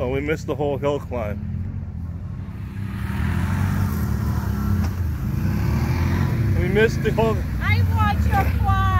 Oh, we missed the whole hill climb. We missed the whole... I want your fly.